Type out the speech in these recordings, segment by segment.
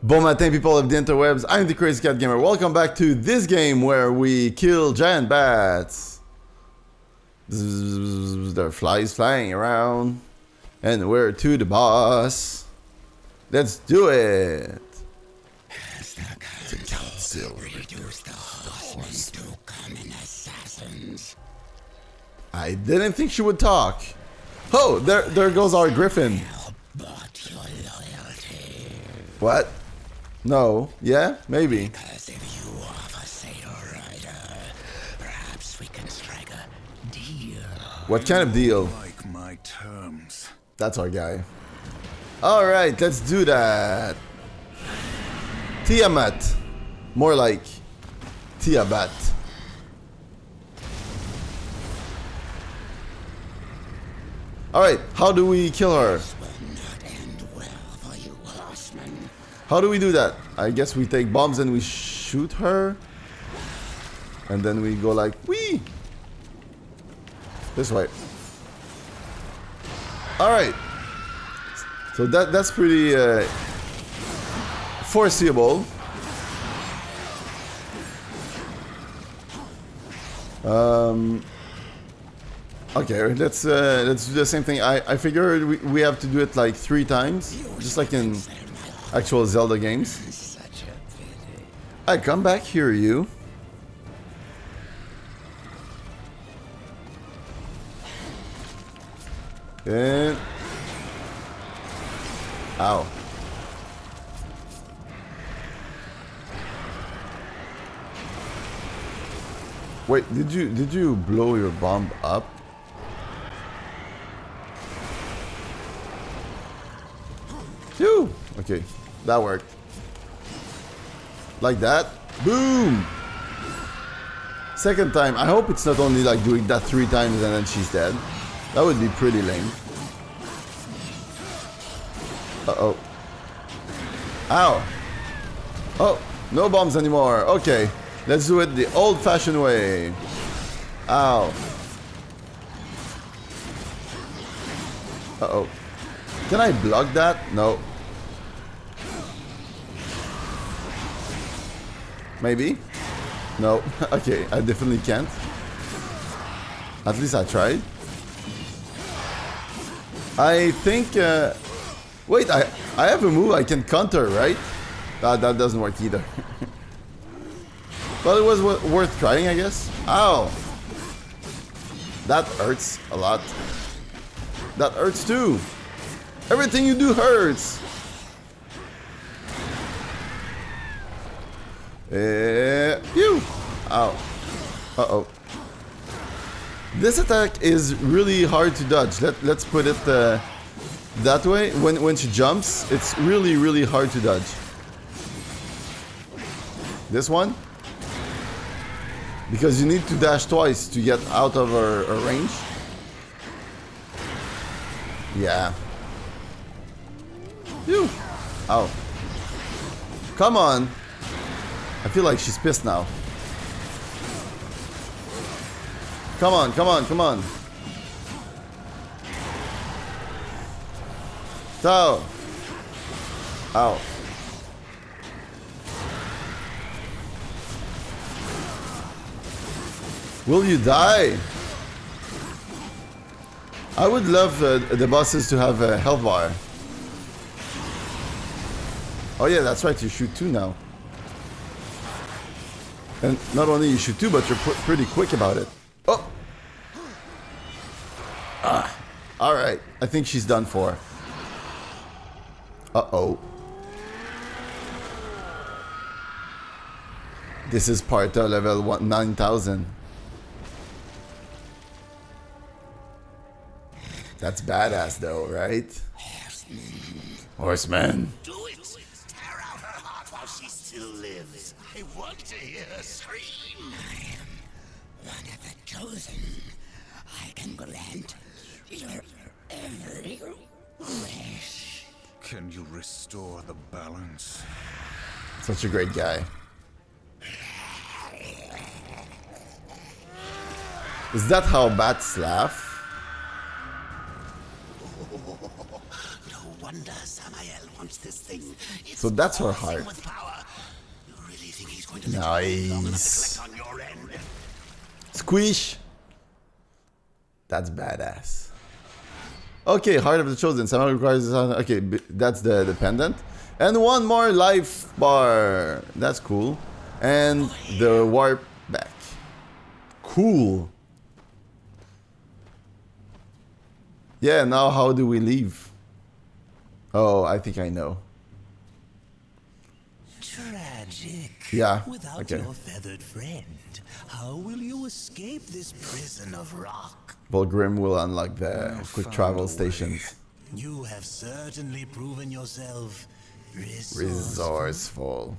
Bon matin, people of the interwebs. I'm the Crazy Cat Gamer. Welcome back to this game where we kill giant bats. There are flies flying around, and we're to the boss. Let's do it. The council reduced the horsemen to common assassins. I didn't think she would talk. Oh, there, there goes our griffin. What? No. Yeah? Maybe. because if you offer Satyr Rider, perhaps we can strike a deal. What kind of deal? Like my terms. That's our guy. Alright, let's do that. Tiamat. More like Tiabat. Alright, how do we kill her? How do we do that? I guess we take bombs and we shoot her. And then we go like, wee! This way. Alright. So that that's pretty uh, foreseeable. Um, okay, let's uh, let's do the same thing. I, I figured we, we have to do it like three times, just like in actual Zelda games. Such a pity. I come back here, you. And ow. Wait, did you did you blow your bomb up? Phew. Okay, that worked. Like that. Boom! Second time. I hope it's not only like doing that three times and then she's dead. That would be pretty lame. Uh-oh. Ow. Oh, no bombs anymore. Okay. Let's do it the old-fashioned way. Ow. Uh-oh. Can I block that? No. Maybe? No. okay, I definitely can't. At least I tried. I think... Uh, wait, I, I have a move I can counter, right? That, that doesn't work either. but it was wo- worth trying, I guess. Ow! That hurts a lot. That hurts too. Everything you do hurts. Uh, phew! Ow. Uh-oh. This attack is really hard to dodge. Let, let's put it uh, that way. When, when she jumps, it's really, really hard to dodge. This one? Because you need to dash twice to get out of her, her range. Yeah. Phew. Ow. Come on. I feel like she's pissed now. Come on, come on, come on. Tao. Ow. Will you die? I would love uh, the bosses to have a health bar. Oh yeah, that's right, you shoot two now. And not only you shoot two, but you're pretty quick about it. Oh! Ah. Alright, I think she's done for. Uh-oh. This is Parta level one, 9000. That's badass though, right? Horseman. Do still lives. I want to hear her scream. I am one of the chosen. I can grant your every wish. Can you restore the balance? Such a great guy. Is that how bats laugh? Wonder Samael wants this thing. It's So that's her heart. With power. You really think he's going to let you live long enough Nice. to collect on your end? Squish. That's badass. Okay, Heart of the Chosen. Somehow requires. Okay, that's the, the pendant. And one more life bar. That's cool. And oh, the warp back. Cool. Yeah, now how do we leave? Oh, I think I know. Tragic. Yeah, Without okay. your feathered friend, how will you escape this prison of rock? Vulgrim will unlock the quick travel stations. You have certainly proven yourself resourceful. Resourceful.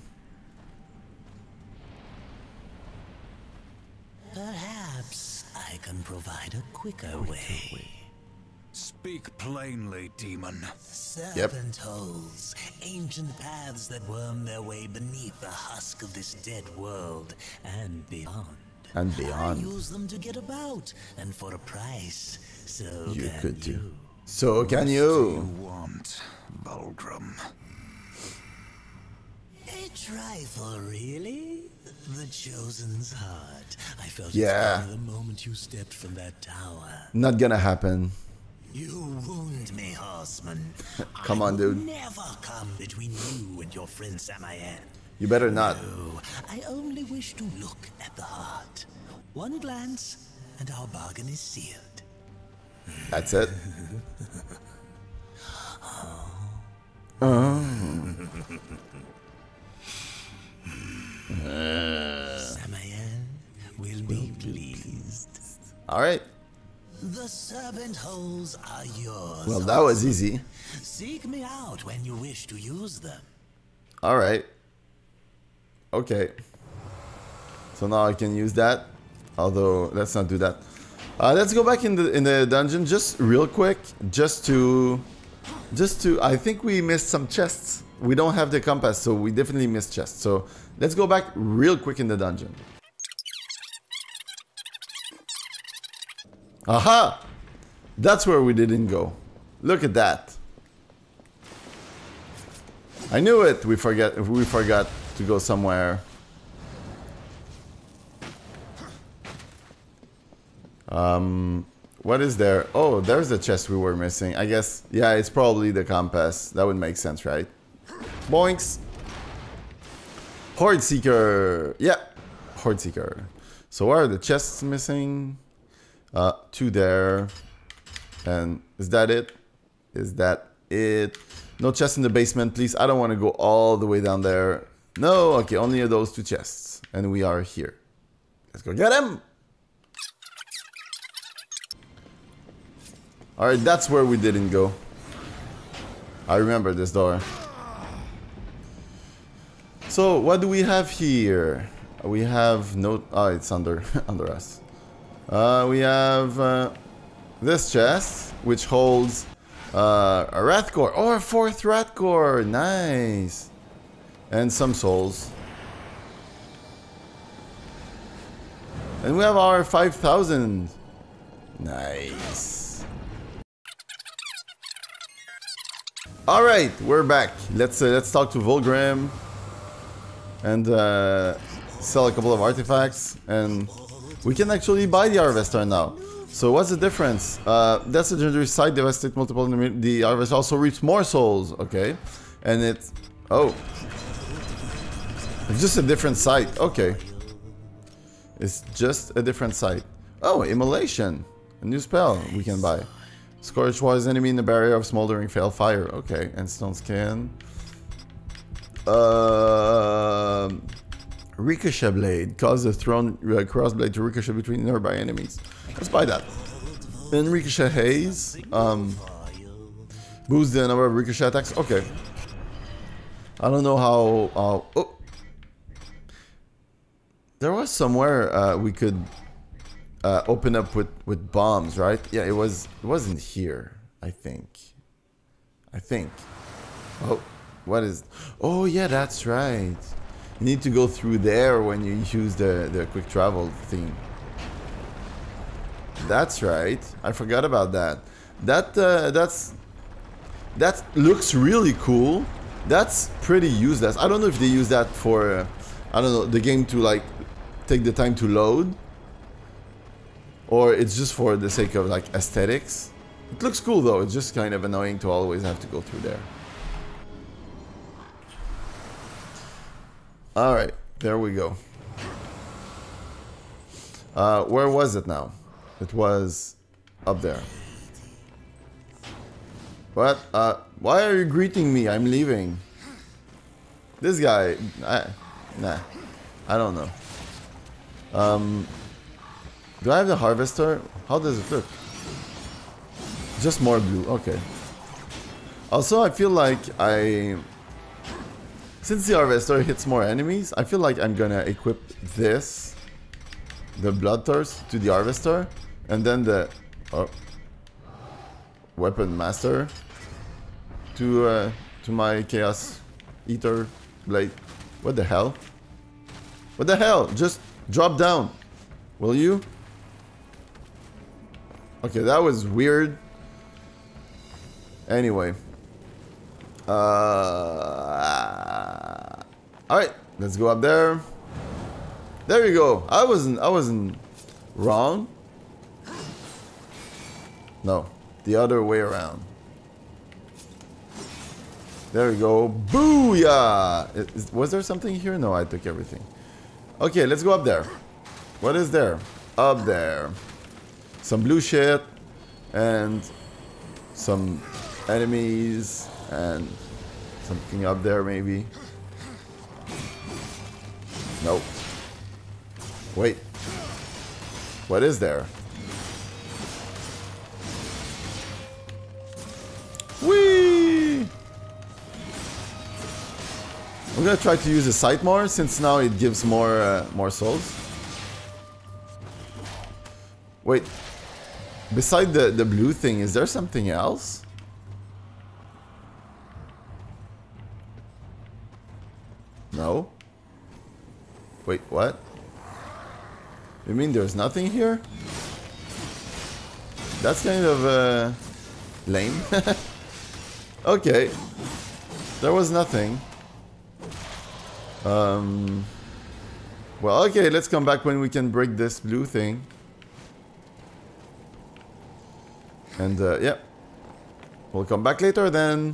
Perhaps I can provide a quicker way. Speak plainly, demon. Serpent holes, ancient paths that worm their way beneath the husk of this dead world and beyond. And beyond. I beyond. use them to get about, and for a price. So You can could you. too. So can You you? want Vulgrim. A trifle, really? The chosen's heart. I felt Yeah. it from the moment you stepped from that tower. Not gonna happen. You wound me, horseman. Come on, dude. Never come between you and your friend Samael. You better not. No, I only wish to look at the heart. One glance, and our bargain is sealed. That's it. Ah. Samael will be pleased. All right. Serpent holes are yours. Well, that was easy. Seek me out when you wish to use them. All right. Okay. So now I can use that. Although let's not do that. Uh, let's go back in the in the dungeon just real quick, just to, just to. I think we missed some chests. We don't have the compass, so we definitely missed chests. So let's go back real quick in the dungeon. Aha! That's where we didn't go. Look at that. I knew it. We forget. We forgot to go somewhere. Um, what is there? Oh, there's the chest we were missing. I guess. Yeah, it's probably the compass. That would make sense, right? Boinks. Horde Seeker. Yeah, Horde Seeker. So where are the chests missing? Uh, two there. And is that it? Is that it? No chest in the basement, please. I don't want to go all the way down there. No, okay, only those two chests. And we are here. Let's go get him! Alright, that's where we didn't go. I remember this door. So, what do we have here? We have no... Oh, it's under, under us. Uh, we have uh, this chest, which holds uh, a wrath core. Oh, a fourth wrath core. Nice. And some souls. And we have our 5,000. Nice. All right, we're back. Let's uh, let's talk to Vulgrim and uh, sell a couple of artifacts, and we can actually buy the Harvester now. So what's the difference? Uh, that's a legendary site, devastate multiple. The Harvester also reaps more souls, okay? And it's oh, it's just a different site. Okay, it's just a different site. Oh, immolation, a new spell we can buy. Scorch was enemy in the barrier of smoldering fail fire. Okay, and stone skin. Uh, ricochet blade cause the thrown uh, crossblade to ricochet between nearby enemies. Let's buy that. And ricochet haze. Um, boost the number of ricochet attacks. Okay. I don't know how. Uh, oh, there was somewhere uh, we could uh, open up with with bombs, right? Yeah, it was. It wasn't here. I think. I think. Oh, what is? Oh yeah, that's right. You need to go through there when you use the the quick travel thing. That's right. I forgot about that. That uh, that's that looks really cool. That's pretty useless. I don't know if they use that for, uh, I don't know, the game to like take the time to load, or it's just for the sake of like aesthetics. It looks cool though. It's just kind of annoying to always have to go through there. All right, there we go. Uh, where was it now? It was up there. What? Uh, why are you greeting me? I'm leaving. This guy, I, nah, I don't know. Um, do I have the harvester? How does it look? Just more blue. Okay. Also, I feel like I, since the harvester hits more enemies, I feel like I'm gonna equip this, the bloodthirst, to the harvester, and then the oh, weapon master to uh, to my chaos eater blade. What the hell? What the hell? Just drop down, will you? Okay, that was weird. Anyway. Uh, all right, let's go up there. There you go. I wasn't. I wasn't wrong. No, the other way around. There we go. Booyah! Is- was there something here? No, I took everything. Okay, let's go up there. What is there? Up there. Some blue shit and some enemies and something up there maybe. Nope. Wait. What is there? Whee! I'm gonna try to use the sight more since now it gives more uh, more souls. Wait. Beside the, the blue thing, is there something else? No? Wait, what? You mean there's nothing here? That's kind of uh, lame. okay. There was nothing. Um, well, okay, let's come back when we can break this blue thing. And, uh, yeah. We'll come back later then.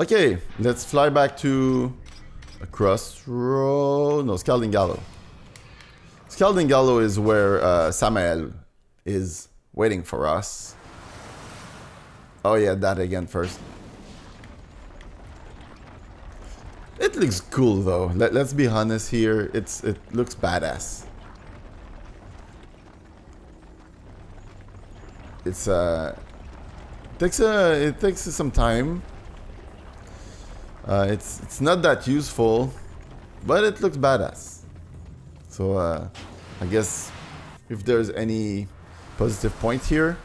Okay, let's fly back to a crossroad. No, Scalding Gallow. Scalding Gallow is where uh, Samael is waiting for us. Oh yeah, that again first. It looks cool though. Let, let's be honest here. It's it looks badass. It's uh takes a it takes some time uh, it's it's not that useful, but it looks badass. So uh, I guess if there's any positive point here,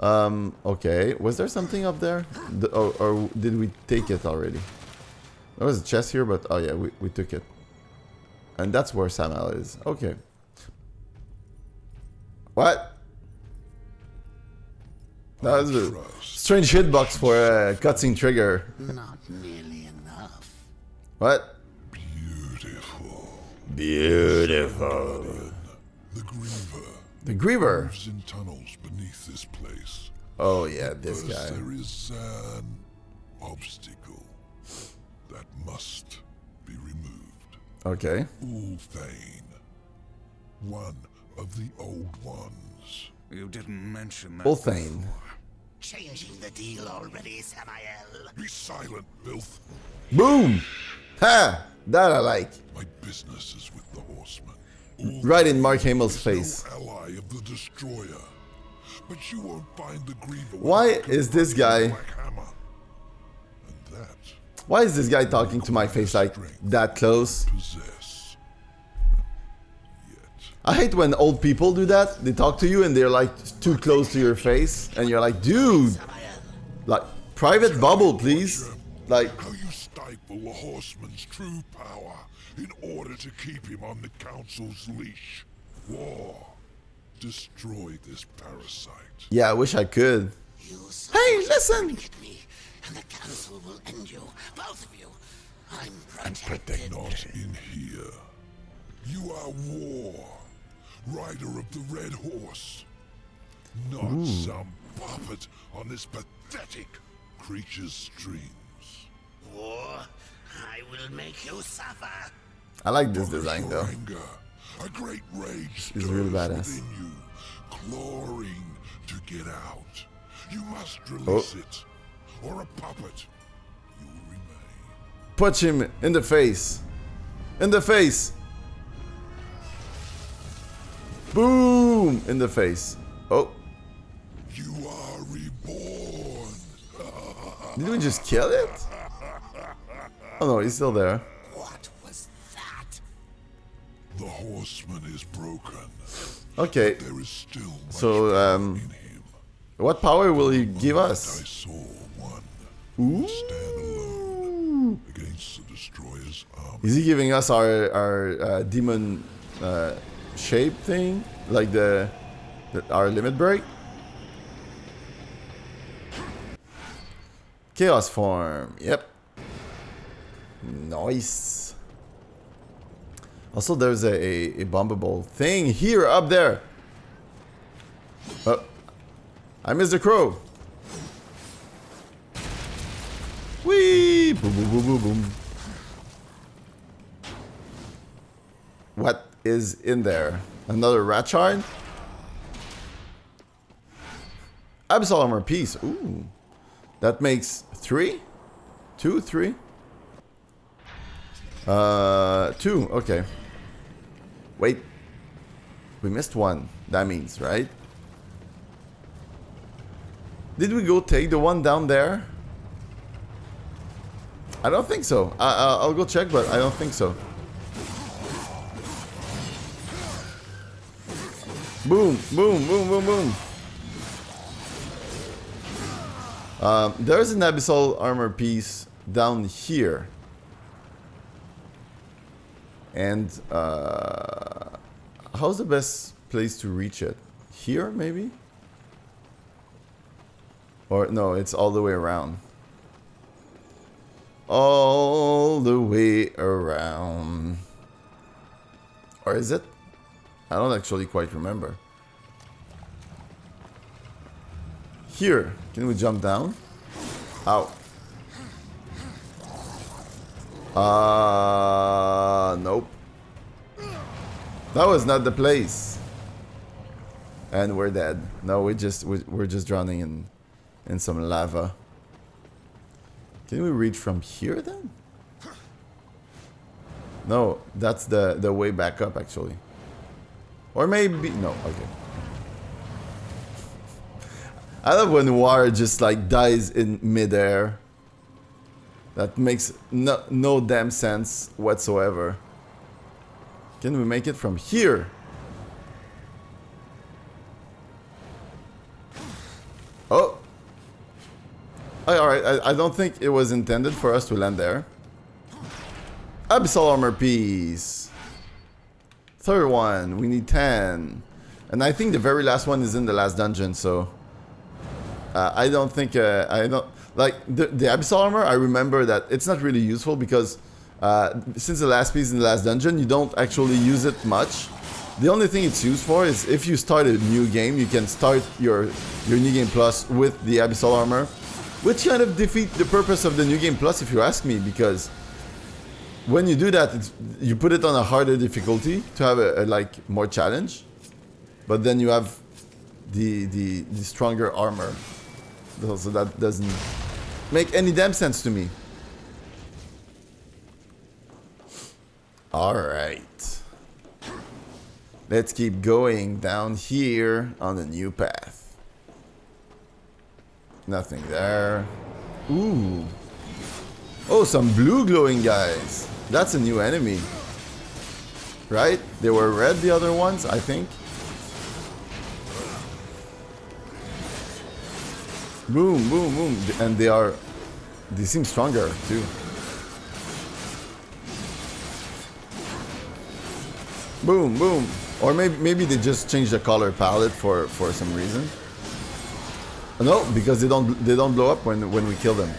um, okay. Was there something up there, the, or, or did we take it already? There was a chest here, but oh yeah, we we took it, and that's where Samael is. Okay. What? That was a strange hitbox for a cutscene trigger. Not nearly enough. What? Beautiful. Beautiful. The Griever The Griever. lives in tunnels beneath this place. Oh yeah, this guy. there is an obstacle that must be removed. Okay. Ulthane, one of the old ones. You didn't mention that. Ulthane. before. Changing the deal already, Samael? Be silent, filth. Boom! Ha! That I like. My business is with the horsemen. Right in Mark Hamill's No face. ally of the destroyer. But you won't find the griever. Why is this guy- the Black Hammer. And that Why is this guy talking to my face like that close? Possess. Yet I hate when old people do that. They talk to you and they're like too close to your face, and you're like, dude, like private bubble, please. Like, how you stifle the horseman's true power in order to keep him on the council's leash. War. Destroy this parasite. yeah, I wish I could. You so Hey, listen. hate me, and the council will end you, both of you. I'm And protected. not in here. You are war. Rider of the red horse. Not some puppet on this pathetic creature's streams. War, I will make you suffer. I like this Your design though. Anger, a great rage He's really stirs badass. within you, clawing to get out. You must oh. release it, or a puppet you will remain. Punch him in the face. In the face. Boom! In the face. Oh, You are reborn. did we just kill it? Oh no, he's still there. What was that? The horseman is broken. Okay, There is still So, um, what power will he give us? I saw one who would stand alone against the destroyer's army. Is he giving us our our uh, demon uh, shape thing, like the, the our limit break? Chaos form. Yep. Nice. Also, there's a, a, a bombable thing here up there. Oh, I missed the crow. Whee! Boom, boom, boom, boom, boom. What is in there? Another rat shard? Abyssal armor piece. Ooh. That makes three? Two, three? Uh, two. Okay. Wait. We missed one. That means, right? Did we go take the one down there? I don't think so. I, I'll go check, but I don't think so. Boom, boom, boom, boom, boom. Um, there's an abyssal armor piece down here. And uh, how's the best place to reach it? Here, maybe? Or no, it's all the way around. All the way around. Or is it? I don't actually quite remember. Here, can we jump down? Ow. Uh, nope. That was not the place. And we're dead. No, we just we, we're just drowning in in some lava. Can we reach from here then? No, that's the the way back up actually. Or maybe no, okay. I love when water just like dies in midair. That makes no no damn sense whatsoever. Can we make it from here? Oh. Alright, I, I don't think it was intended for us to land there. Abyssal armor piece. Third one, we need 10. And I think the very last one is in the last dungeon, so... Uh, I don't think... Uh, I don't... Like, the, the Abyssal armor, I remember that it's not really useful because... Uh, since the last piece in the last dungeon, you don't actually use it much. The only thing it's used for is if you start a new game, you can start your, your New Game Plus with the Abyssal armor. Which kind of defeat the purpose of the New Game Plus, if you ask me, because when you do that, you put it on a harder difficulty to have a, a like more challenge, but then you have the, the the stronger armor. So that doesn't make any damn sense to me. Alright. Let's keep going down here on the new path. Nothing there. Ooh. Oh, some blue glowing guys. That's a new enemy. Right? They were red, the other ones, I think. Boom, boom, boom. And they are... They seem stronger, too. Boom, boom. Or maybe maybe they just changed the color palette for for some reason. No, because they don't they don't blow up when when we kill them.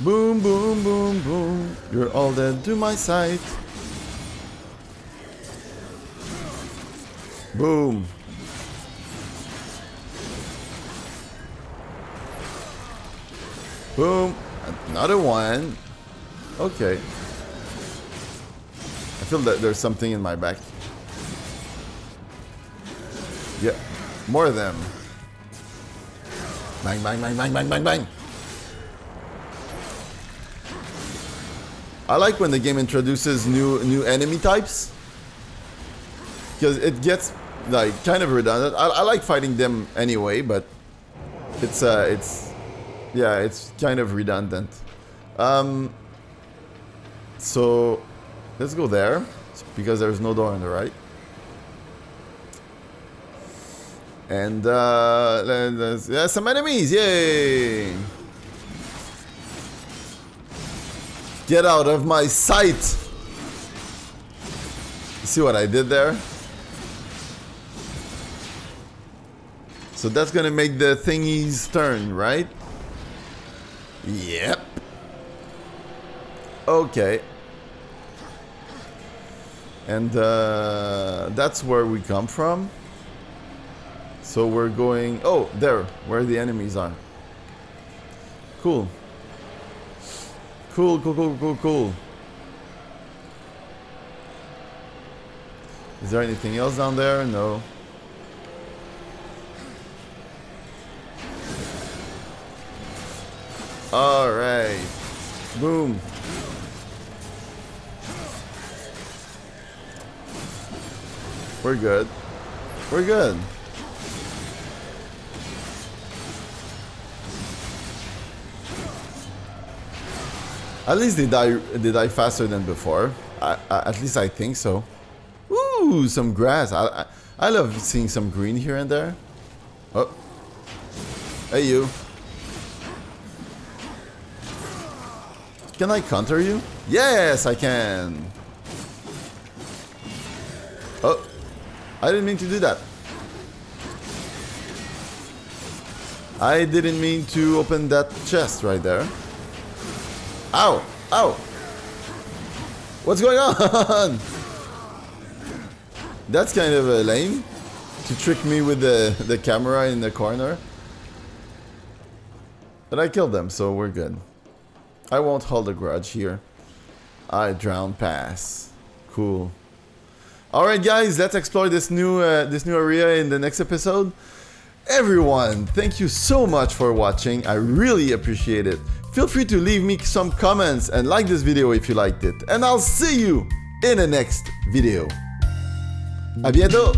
Boom, boom, boom, boom. You're all dead to my sight. Boom. Boom. Another one. Okay. I feel that there's something in my back. Yeah. More of them. Bang, bang, bang, bang, bang, bang, bang. I like when the game introduces new new enemy types. Because it gets like kind of redundant. I, I like fighting them anyway, but it's uh it's yeah, it's kind of redundant. Um so let's go there because there's no door on the right. And uh, yeah, some enemies, yay! Get out of my sight! See what I did there? So that's gonna make the thingies turn, right? Yep. Okay. And uh, that's where we come from. So we're going... Oh, there, where the enemies are. Cool. Cool, cool, cool, cool, cool. Is there anything else down there? No. Alright. Boom. We're good. We're good. At least they die they die faster than before. I, I, at least I think so. Ooh, some grass. I, I, I love seeing some green here and there. Oh. Hey you. Can I counter you? Yes, I can. Oh. I didn't mean to do that. I didn't mean to open that chest right there. Ow! Ow! What's going on? That's kind of uh, lame. To trick me with the, the camera in the corner. But I killed them, so we're good. I won't hold a grudge here. I drown pass. Cool. Alright guys, let's explore this new uh, this new area in the next episode. Everyone, thank you so much for watching. I really appreciate it. Feel free to leave me some comments and like this video if you liked it. And I'll see you in the next video. A bientôt